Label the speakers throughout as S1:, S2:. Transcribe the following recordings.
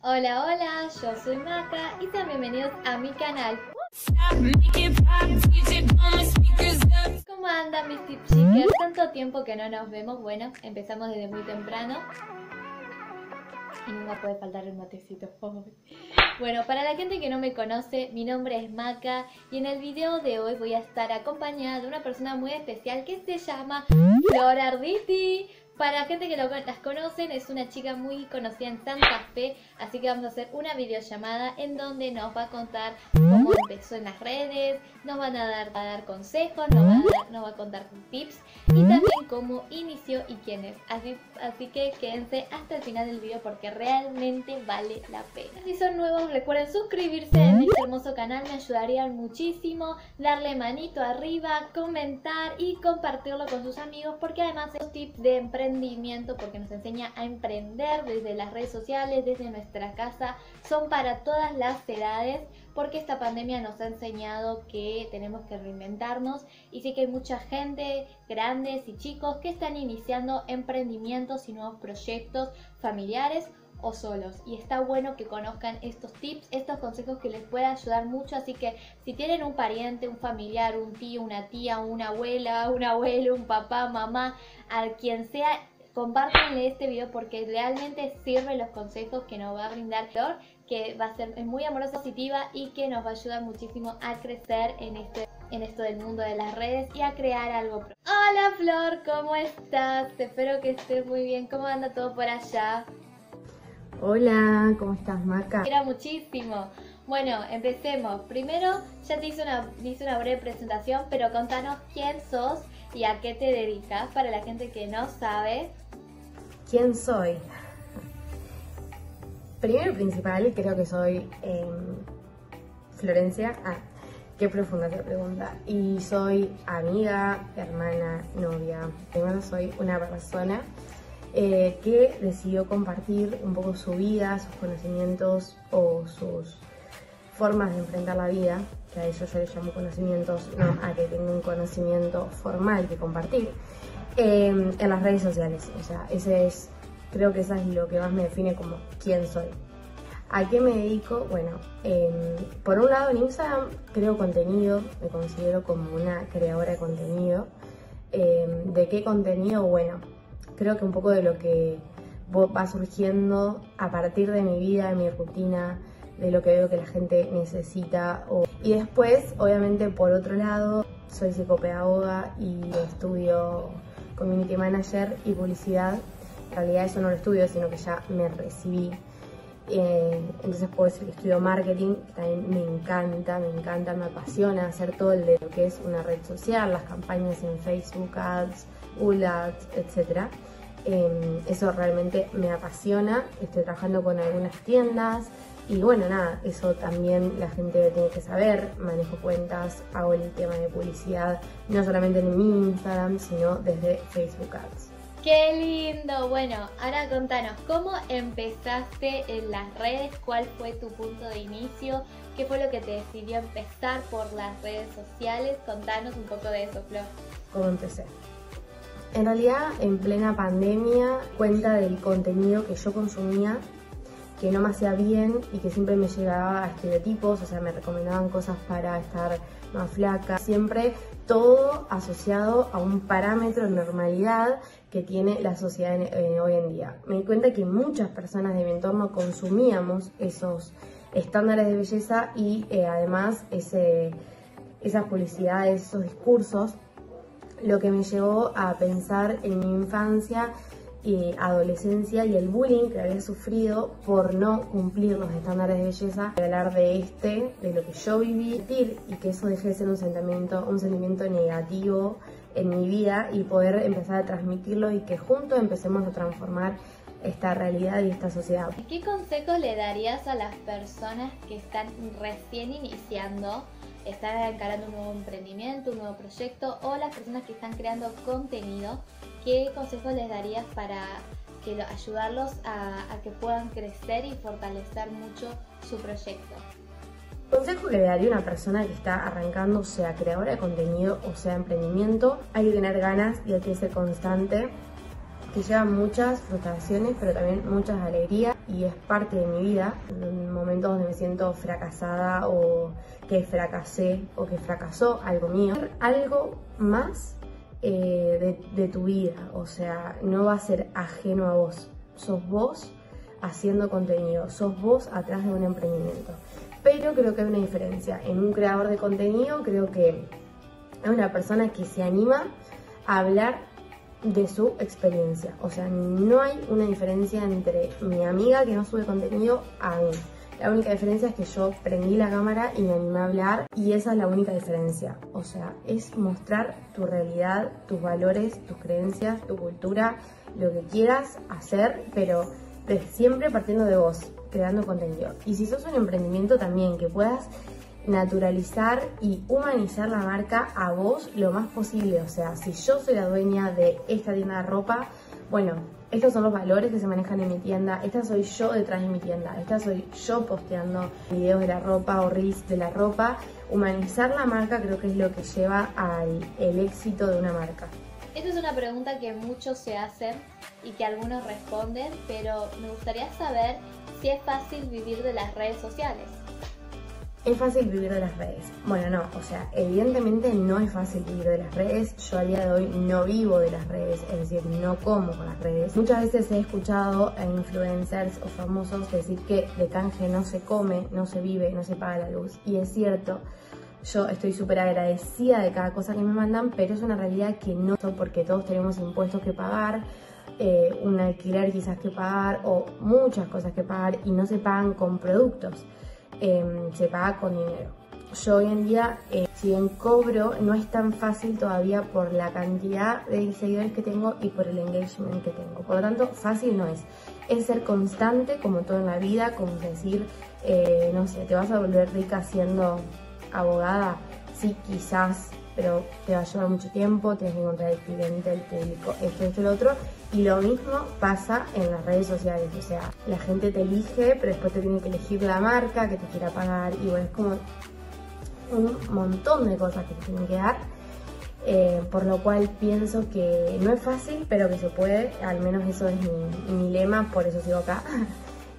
S1: Hola, hola, yo soy Maca y sean bienvenidos a mi canal. ¿Cómo andan mis tipchikers? Tanto tiempo que no nos vemos, bueno, empezamos desde muy temprano. Y nunca puede faltar el matecito. Bueno, para la gente que no me conoce, mi nombre es Maca y en el video de hoy voy a estar acompañada de una persona muy especial que se llama Flor Arditi. Para la gente que las conocen, es una chica muy conocida en Santa Fe, así que vamos a hacer una videollamada en donde nos va a contar cómo empezó en las redes, nos van a dar, a dar consejos, nos va, a dar, nos va a contar tips y también cómo inició y quién es. Así, así que quédense hasta el final del video porque realmente vale la pena. Si son nuevos, recuerden suscribirse a este hermoso canal, me ayudarían muchísimo, darle manito arriba, comentar y compartirlo con sus amigos porque además es un tip de emprendimiento porque nos enseña a emprender desde las redes sociales, desde nuestra casa, son para todas las edades porque esta pandemia nos ha enseñado que tenemos que reinventarnos y sí que hay mucha gente, grandes y chicos, que están iniciando emprendimientos y nuevos proyectos familiares o solos. Y está bueno que conozcan estos tips, estos consejos que les pueden ayudar mucho. Así que si tienen un pariente, un familiar, un tío, una tía, una abuela, un abuelo, un papá, mamá, a quien sea, compártanle este video porque realmente sirve los consejos que nos va a brindar que va a ser muy amorosa, positiva y que nos va a ayudar muchísimo a crecer en este en esto del mundo de las redes y a crear algo. Hola Flor, ¿cómo estás? Espero que estés muy bien. ¿Cómo anda todo por allá?
S2: Hola, ¿cómo estás, Maca?
S1: Era muchísimo. Bueno, empecemos. Primero, ya te hice una, hice una breve presentación, pero contanos quién sos y a qué te dedicas para la gente que no sabe.
S2: ¿Quién soy? Primero y principal, creo que soy Florencia. Ah, qué profunda esa pregunta. Y soy amiga, hermana, novia. Primero soy una persona eh, que decidió compartir un poco su vida, sus conocimientos o sus formas de enfrentar la vida, que a eso yo le llamo conocimientos, no a que tenga un conocimiento formal que compartir, eh, en las redes sociales. O sea, ese es, creo que eso es lo que más me define como quién soy. ¿A qué me dedico? Bueno, em, por un lado en Instagram creo contenido, me considero como una creadora de contenido. Em, ¿De qué contenido? Bueno, creo que un poco de lo que va surgiendo a partir de mi vida, de mi rutina, de lo que veo que la gente necesita. Y después, obviamente, por otro lado, soy psicopedagoga y estudio community manager y publicidad. En realidad eso no lo estudio, sino que ya me recibí. Eh, entonces puedo decir que estudio marketing, también me encanta, me encanta, me apasiona hacer todo el de lo que es una red social, las campañas en Facebook Ads, Google Ads, etc. Em, eso realmente me apasiona. Estoy trabajando con algunas tiendas y bueno, nada, eso también la gente tiene que saber. Manejo cuentas, hago el tema de publicidad, no solamente en mi Instagram, sino desde Facebook Ads.
S1: ¡Qué lindo! Bueno, ahora contanos, ¿cómo empezaste en las redes? ¿Cuál fue tu punto de inicio? ¿Qué fue lo que te decidió empezar por las redes sociales? Contanos un poco de eso, Flor.
S2: ¿Cómo empecé? En realidad, en plena pandemia, cuenta del contenido que yo consumía, que no me hacía bien y que siempre me llegaba a estereotipos, o sea, me recomendaban cosas para estar más flaca. Siempre todo asociado a un parámetro de normalidad que tiene la sociedad hoy en día. Me di cuenta que muchas personas de mi entorno consumíamos esos estándares de belleza y eh, además ese, esas publicidades, esos discursos lo que me llevó a pensar en mi infancia y adolescencia y el bullying que había sufrido por no cumplir los estándares de belleza, hablar de este, de lo que yo viví y que eso deje de ser un sentimiento, un sentimiento negativo en mi vida y poder empezar a transmitirlo y que juntos empecemos a transformar esta realidad y esta sociedad.
S1: ¿Qué consejo le darías a las personas que están recién iniciando están encarando un nuevo emprendimiento, un nuevo proyecto o las personas que están creando contenido, ¿qué consejos les darías para que ayudarlos a, que puedan crecer y fortalecer mucho su proyecto?
S2: Consejo que le daría a una persona que está arrancando, sea creadora de contenido o sea emprendimiento, hay que tener ganas y hay que ser constante, que lleva muchas frustraciones, pero también muchas alegrías y es parte de mi vida. En momentos donde me siento fracasada o que fracasé o que fracasó algo mío. Algo más eh, de, de tu vida, o sea, no va a ser ajeno a vos. Sos vos haciendo contenido, sos vos atrás de un emprendimiento. Pero creo que hay una diferencia. En un creador de contenido creo que es una persona que se anima a hablar de su experiencia. O sea, no hay una diferencia entre mi amiga que no sube contenido a mí. La única diferencia es que yo prendí la cámara y me animé a hablar y esa es la única diferencia. O sea, es mostrar tu realidad, tus valores, tus creencias, tu cultura, lo que quieras hacer, pero siempre partiendo de vos, creando contenido. Y si sos un emprendimiento también, que puedas naturalizar y humanizar la marca a vos lo más posible. O sea, si yo soy la dueña de esta tienda de ropa, bueno, estos son los valores que se manejan en mi tienda, esta soy yo detrás de mi tienda, esta soy yo posteando videos de la ropa o reels de la ropa. Humanizar la marca creo que es lo que lleva al éxito de una marca.
S1: Esta es una pregunta que muchos se hacen y que algunos responden, pero me gustaría saber si es fácil vivir de las redes sociales.
S2: ¿Es fácil vivir de las redes? Bueno, no, o sea, evidentemente no es fácil vivir de las redes. Yo a día de hoy no vivo de las redes, es decir, no como con las redes. Muchas veces he escuchado a influencers o famosos decir que de canje no se come, no se vive, no se paga la luz. Y es cierto, yo estoy súper agradecida de cada cosa que me mandan, pero es una realidad que no, porque todos tenemos impuestos que pagar, eh, un alquiler quizás que pagar o muchas cosas que pagar y no se pagan con productos. Em, se paga con dinero. Yo hoy en día, eh, si bien cobro, no es tan fácil todavía por la cantidad de seguidores que tengo y por el engagement que tengo. Por lo tanto, fácil no es. Es ser constante, como todo en la vida, como decir, eh, no sé, te vas a volver rica siendo abogada. Sí, quizás pero te va a llevar mucho tiempo, tienes que encontrar el cliente, el público, esto, esto, lo otro. Y lo mismo pasa en las redes sociales, o sea, la gente te elige, pero después te tiene que elegir la marca que te quiera pagar y bueno, es como un montón de cosas que te tienen que dar. Eh, por lo cual pienso que no es fácil, pero que se puede, al menos eso es mi, lema, por eso sigo acá.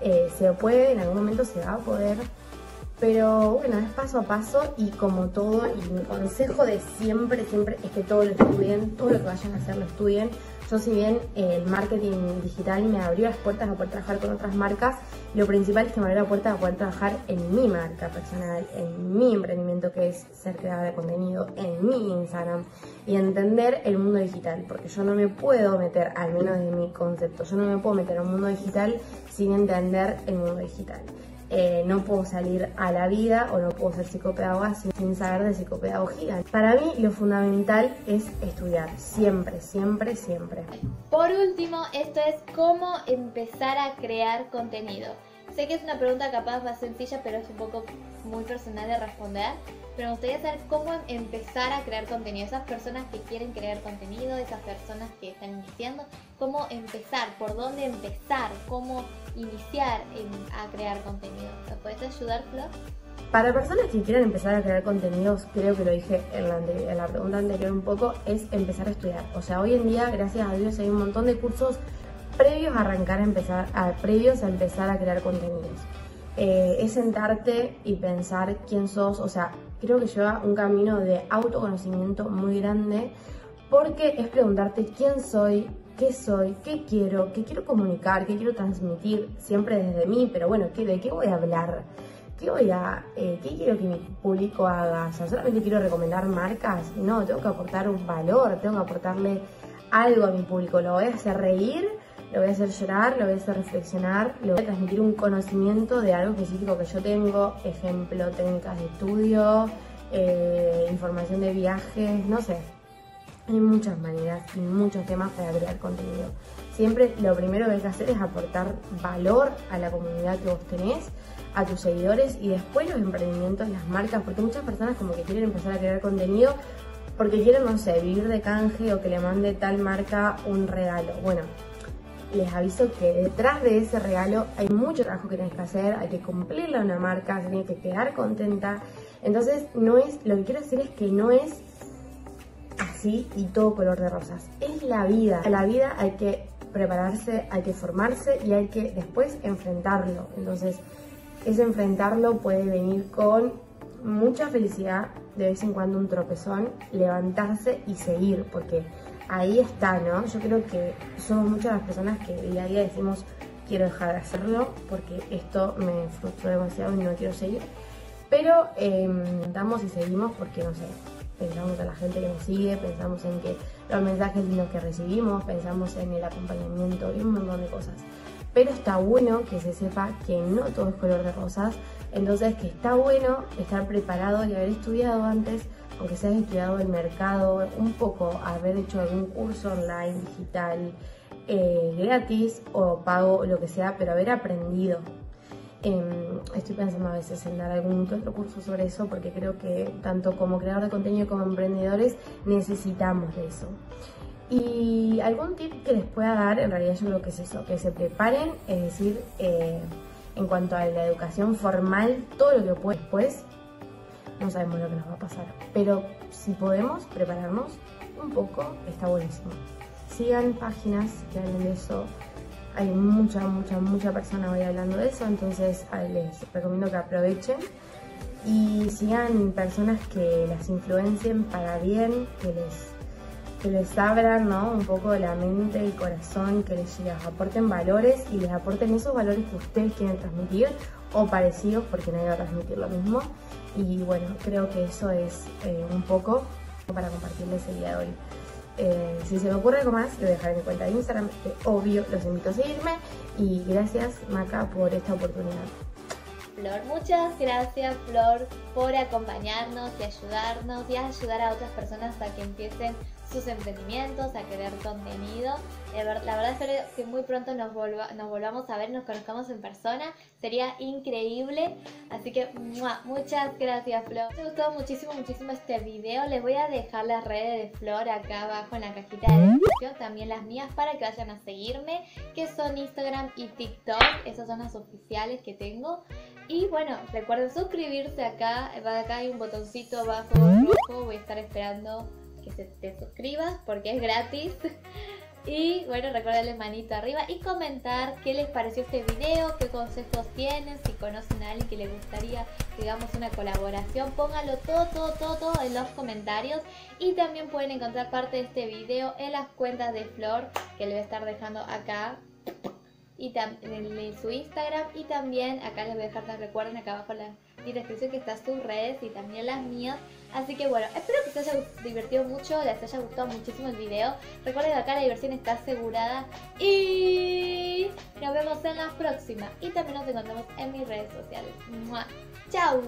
S2: Eh, se puede, en algún momento se va a poder, pero bueno, es paso a paso y como todo, y mi consejo de siempre, siempre es que todo lo estudien, todo lo que vayan a hacer lo estudien. Yo si bien el marketing digital me abrió las puertas a poder trabajar con otras marcas, lo principal es que me abrió la puerta a poder trabajar en mi marca personal, en mi emprendimiento que es ser creadora de contenido, en mi Instagram y entender el mundo digital, porque yo no me puedo meter, al menos de mi concepto, yo no me puedo meter en un mundo digital sin entender el mundo digital. Eh, no puedo salir a la vida o no puedo ser psicopedagoga sin, saber de psicopedagogía. Para mí lo fundamental es estudiar, siempre, siempre, siempre.
S1: Por último, esto es cómo empezar a crear contenido. Sé que es una pregunta capaz más sencilla, pero es un poco muy personal de responder. Pero me gustaría saber cómo em-, empezar a crear contenido. Esas personas que quieren crear contenido, esas personas que están iniciando, cómo empezar, por dónde empezar, cómo iniciar a crear contenido. ¿Me puedes ayudar?
S2: Para personas que quieran empezar a crear contenidos, creo que lo dije en la, en pregunta anterior un poco, es empezar a estudiar. O sea, hoy en día, gracias a Dios, hay un montón de cursos previos a arrancar a empezar, a, previos a empezar a crear contenidos. Eh, es sentarte y pensar quién sos, o sea, creo que lleva un camino de autoconocimiento muy grande porque es preguntarte quién soy, qué soy, qué quiero, qué quiero comunicar, qué quiero transmitir, siempre desde mí, pero bueno, ¿de qué voy a hablar? ¿Qué voy a, eh, qué quiero que mi público haga? O sea, solamente quiero recomendar marcas, no, tengo que aportar un valor, tengo que aportarle algo a mi público, lo voy a hacer reír lo voy a hacer llorar, lo voy a hacer reflexionar, le voy a transmitir un conocimiento de algo específico que yo tengo, ejemplo, técnicas de estudio, eh, información de viajes, no sé. Hay muchas maneras y muchos temas para crear contenido. Siempre lo primero que hay que hacer es aportar valor a la comunidad que vos tenés, a tus seguidores y después los emprendimientos, las marcas, porque muchas personas como que quieren empezar a crear contenido porque quieren, no sé, vivir de canje o que le mande tal marca un regalo. Bueno, les aviso que detrás de ese regalo hay mucho trabajo que tienes que hacer, hay que cumplirle a una marca, se tiene que quedar contenta. Entonces, no es, lo que quiero decir es que no es así y todo color de rosas. Es la vida. A la vida hay que prepararse, hay que formarse y hay que después enfrentarlo. Entonces, ese enfrentarlo puede venir con mucha felicidad, de vez en cuando un tropezón, levantarse y seguir, porque ahí está, ¿no? Yo creo que somos muchas las personas que día a día decimos, quiero dejar de hacerlo porque esto me frustró demasiado y no quiero seguir. Pero eh, damos y seguimos porque, no sé, pensamos en la gente que nos sigue, pensamos en que los mensajes lindos que recibimos, pensamos en el acompañamiento y un montón de cosas. Pero está bueno que se sepa que no todo es color de rosas, entonces que está bueno estar preparado y haber estudiado antes, aunque se haya estudiado el mercado, un poco haber hecho algún curso online, digital, eh, gratis o pago, lo que sea, pero haber aprendido. Em, estoy pensando a veces en dar algún otro curso sobre eso porque creo que tanto como creador de contenido como emprendedores necesitamos de eso. Y algún tip que les pueda dar, en realidad yo creo que es eso, que se preparen, es decir, eh, en cuanto a la educación formal, todo lo que puede después, no sabemos lo que nos va a pasar. Pero si podemos prepararnos un poco, está buenísimo sigan páginas que hablen de eso. Hay mucha, mucha, mucha persona hoy hablando de eso, entonces les recomiendo que aprovechen y sigan personas que las influencien para bien, que les, que les abran ¿no? un poco la mente, el corazón, que les, aporten valores y les aporten esos valores que ustedes quieren transmitir o parecidos porque nadie va a transmitir lo mismo. Y bueno, creo que eso es eh, un poco para compartirles el día de hoy. Eh, si se me ocurre algo más, lo dejaré en mi cuenta de Instagram, que obvio los invito a seguirme. Y gracias, Maca, por esta oportunidad.
S1: Flor, muchas gracias, Flor, por acompañarnos y ayudarnos y ayudar a otras personas a que empiecen sus emprendimientos, a crear contenido. La verdad espero que muy pronto nos, volvamos a ver, nos conozcamos en persona. Sería increíble. Así que muchas gracias Flor. Me gustó muchísimo, muchísimo este video. Les voy a dejar las redes de Flor acá abajo en la cajita de descripción. También las mías para que vayan a seguirme. Que son Instagram y TikTok. Esas son las oficiales que tengo. Y bueno, recuerden suscribirse acá. Acá hay un botoncito abajo rojo. Voy a estar esperando que te suscribas porque es gratis. Y bueno, recuerden manito arriba y comentar qué les pareció este video, qué consejos tienen, si conocen a alguien que le gustaría, digamos, una colaboración, pónganlo todo, todo, todo, todo en los comentarios. Y también pueden encontrar parte de este video en las cuentas de Flor, que le voy a estar dejando acá y en su Instagram y también acá les voy a dejar, recuerden acá abajo la descripción que está sus redes y también las mías. Así que bueno, espero que se haya divertido mucho, les haya gustado muchísimo el video. Recuerden que acá la diversión está asegurada y nos vemos en la próxima. Y también nos encontramos en mis redes sociales. ¡Chao!